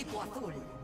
Equiazul.